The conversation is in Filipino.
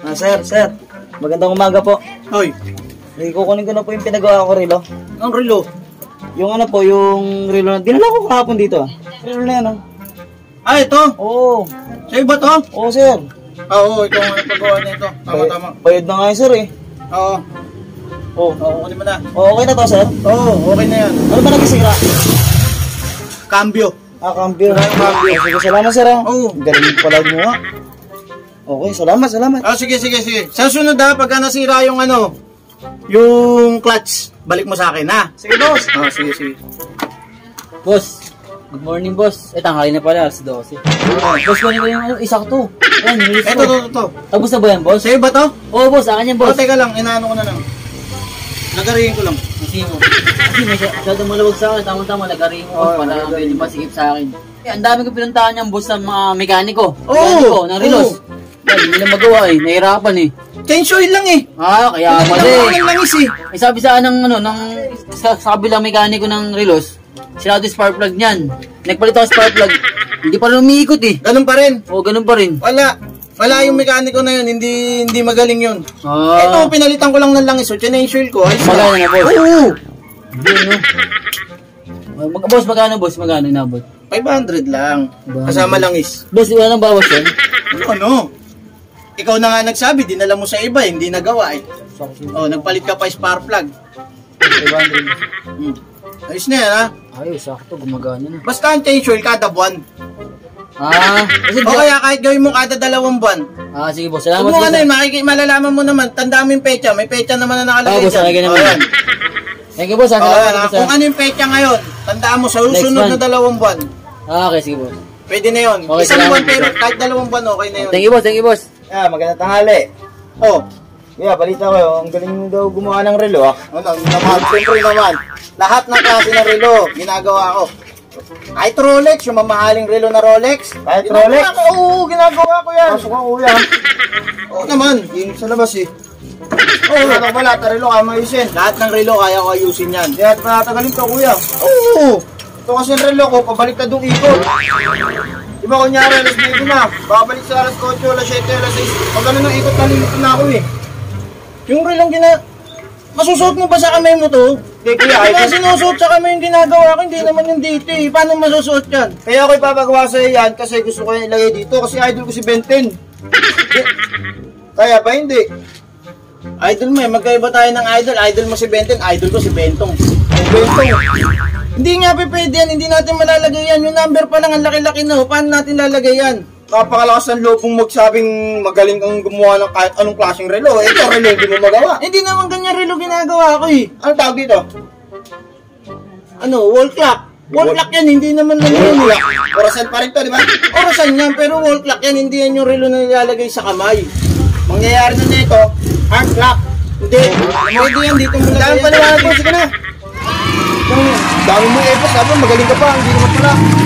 Ah, sir, sir. Magandang umaga po. Hoy, Eh, kukunin ko na po yung pinagawa ko relo. ang relo. Yung ano po, yung relo na... Dinala ko kahapon dito ah. Relo na yan ah. Ah, ito. Oo. Sa'yo ba to? Oo, sir. Ah, Oo, ito ang nagpagawa niya ito. Tama, Bay- tama. Bayad na nga yun, sir eh. Oo. Oo. Oo, kunin mo na. Oo, okay na to, sir. Oo, okay na yan. Ano ba nagisira? Cambio. Ah, cambio. Cambio. Sige, salamat, sir ah. Oo. Galing pala mo ah. Okay, salamat, salamat. Ah, sige, sige, sige. Sa sunod ha, pagka nasira yung ano, yung clutch, balik mo sa akin ha. Sige, boss. Ah, sige, sige. Boss, good morning boss. Eh, tanghali na pala, alas 12. Boss, kunin ko yung ano, isa ko to. Ayan, nilis ko. ito, ito. Tapos na ba yan, boss? Sa'yo ba to? Oo, boss, akin yan, Oh, boss. teka lang, inaano ko na lang. Nagarihin ko lang. Kasi mo. Kasi may masyadong malawag sa akin. Tama-tama, nag-aring ko. Oo, para medyo masikip sa akin. Eh, ang dami ko pinuntahan niyang boss sa mga mekaniko. Oo, Mekaniko, ng relos. oo. Yan, hindi nila magawa eh. Nahirapan eh. Change oil lang eh. Ah, kaya pala lang eh. oil lang is eh. Eh, sabi sa ng ano, ng sa, sa kabilang mekaniko ng relos, sila yung spark plug niyan. Nagpalit ako spark plug. Hindi pa rin umiikot eh. Ganun pa rin. Oo, ganun pa rin. Wala. Wala yung mekaniko na yun, hindi hindi magaling yun. Ah. Ito, pinalitan ko lang ng langis, so change oil ko. Ayos Magkano na, boss? Oo. Hindi, no? Ah, Mag boss, magkano, boss? Magkano inabot? 500 lang. Kasama langis. Boss, wala nang bawas yan? Ano, ano? Ikaw na nga nagsabi, dinala mo sa iba, hindi nagawa eh. Oh, nagpalit ka pa spark plug. 500. Hmm. Ayos na yan ha. Ayos, sakto, gumagana na. Basta ang change oil kada buwan. Ah, kasi O kaya kahit gawin mo kada dalawang buwan. Ah, sige boss, Huwag salamat mo boss. ano yun, makiki- malalaman mo naman, tandaan mo yung pecha. May pecha naman na nakalagay boss, nakikita dyan. naman. Yan. Thank you boss, O, salamat ha. boss. Kung ah. ano yung pecha ngayon, tandaan mo sa susunod na month. dalawang buwan. Ah, okay, sige boss. Pwede na yun. Okay, Isang salamat, buwan pero boss. kahit dalawang buwan okay na yun. Thank you boss, thank you boss. Ah, magandang tanghali. Oh, Kaya, balita ko ang galing daw gumawa ng relo ah. ano, naman, siyempre naman. Lahat ng klase ng relo, ginagawa ko. Kahit Rolex, yung mamahaling relo na Rolex. Kahit ginagawa Rolex? Ko, oo, ginagawa ko yan. Pasok ko kuya. Oo naman, yung sa labas eh. Oo, ano pala, tarilo kaya mayusin. Lahat ng relo kaya ko ayusin yan. Hindi at patatagalin to kuya. Oo! Ito kasi yung relo ko, pabalik na doon ikot. Di ba kunyari, alas 20 na. Babalik sa alas 8, alas 7, alas 6. Pag ano nang ikot, nalilito na ako eh. Yung relong gina... Masusuot mo ba sa kamay mo to? Hindi Kaya ay, sinusuot sa kamay yung ginagawa ko, hindi naman yung dito eh. Paano masusuot yan? kaya ako ipapagawa sa yan kasi gusto ko yung ilagay dito kasi idol ko si Benten. Kaya ba hindi? Idol mo eh, magkaiba tayo ng idol. Idol mo si Benten, idol ko si Bentong. Ang Bentong. Hindi nga pe pwede yan, hindi natin malalagay yan. Yung number pa lang, ang laki-laki na. oh. Paano natin lalagay yan? Napakalakas ng loob mong magsabing magaling kang gumawa ng kahit anong klaseng relo. Eh, ito relo hindi mo magawa. Hindi naman ganyan relo ginagawa ko eh. Ano tawag dito? Ano, wall clock. Wall clock yan, hindi naman lang yun. Orasan pa rin to, di ba? Orasan yan, pero wall clock yan, hindi yan yung relo na nilalagay sa kamay. Mangyayari na nito, hard clock. Hindi, pwede yan, dito yan. paliwanag mo, sige na. Dami mo epos, sabi magaling ka pa, hindi naman pala.